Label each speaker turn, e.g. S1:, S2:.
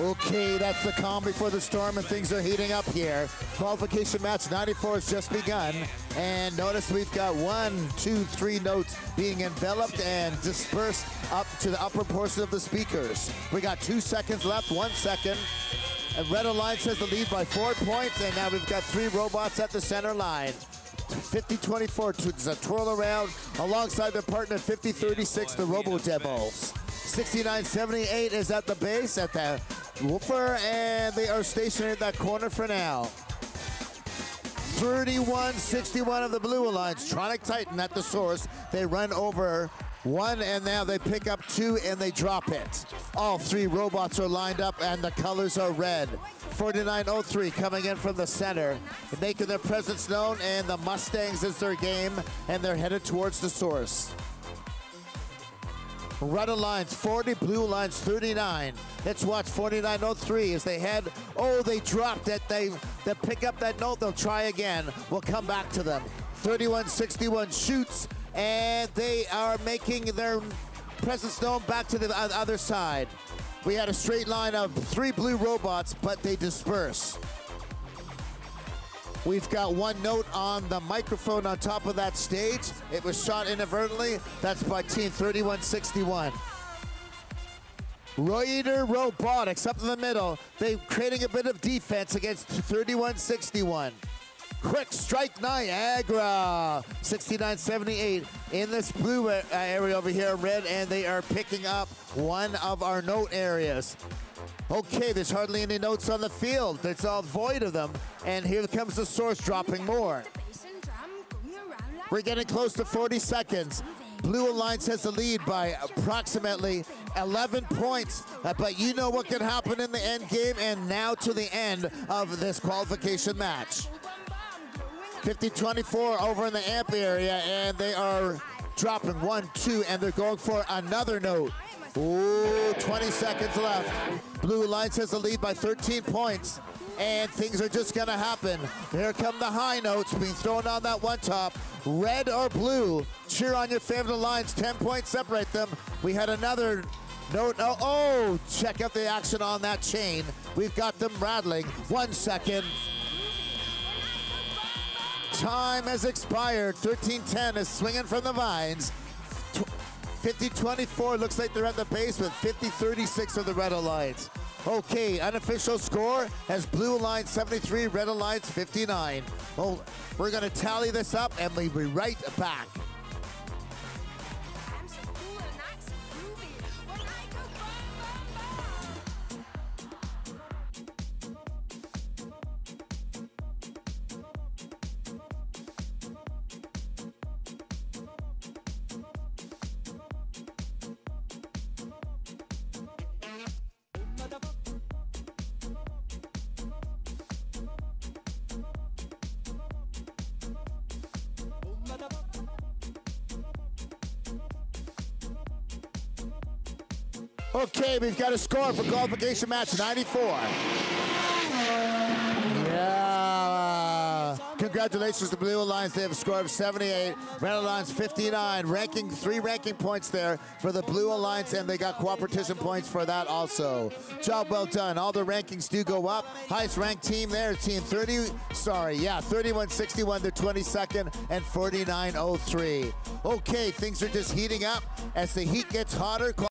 S1: Okay, that's the calm before the storm, and things are heating up here. Qualification match 94 has just begun, and notice we've got one, two, three notes being enveloped and dispersed up to the upper portion of the speakers. We got two seconds left, one second. And Red Alliance has the lead by four points, and now we've got three robots at the center line. 50-24 to twirl around alongside their partner 50-36, the Robo Devils. 69-78 is at the base at the woofer, and they are stationed in that corner for now. 31-61 of the Blue Alliance. Tronic Titan at the source. They run over one, and now they pick up two, and they drop it. All three robots are lined up, and the colors are red. 4903 coming in from the center, making their presence known, and the Mustangs is their game, and they're headed towards the source. Red Alliance 40, Blue Alliance 39. Let's watch 4903 as they head. Oh, they dropped it. They, they pick up that note. They'll try again. We'll come back to them. 3161 shoots, and they are making their presence known back to the other side. We had a straight line of three blue robots, but they disperse. We've got one note on the microphone on top of that stage. It was shot inadvertently. That's by Team 3161. Raider Robotics up in the middle. They're creating a bit of defense against 3161. Quick Strike Niagara, 69-78 in this blue area over here, red, and they are picking up one of our note areas. Okay, there's hardly any notes on the field. It's all void of them. And here comes the source dropping more. We're getting close to 40 seconds. Blue Alliance has the lead by approximately 11 points. Uh, but you know what can happen in the end game and now to the end of this qualification match. 50-24 over in the amp area and they are dropping one, two, and they're going for another note. Ooh, 20 seconds left. Blue Alliance has the lead by 13 points, and things are just gonna happen. Here come the high notes being thrown on that one top. Red or blue, cheer on your favorite alliance. 10 points separate them. We had another note. Oh, oh, check out the action on that chain. We've got them rattling. One second. Time has expired. 13-10 is swinging from the vines. 50-24 looks like they're at the base with 50-36 of the Red Alliance. Okay, unofficial score has Blue Alliance 73, Red Alliance 59. Well, we're gonna tally this up and we'll be right back. Okay, we've got a score for qualification match 94. Yeah. Congratulations to Blue Alliance. They have a score of 78. Red Alliance 59. Ranking three ranking points there for the Blue Alliance, and they got cooperation points for that also. Job well done. All the rankings do go up. Highest ranked team there, team 30. Sorry, yeah, 3161 to 22nd and 4903. Okay, things are just heating up as the heat gets hotter.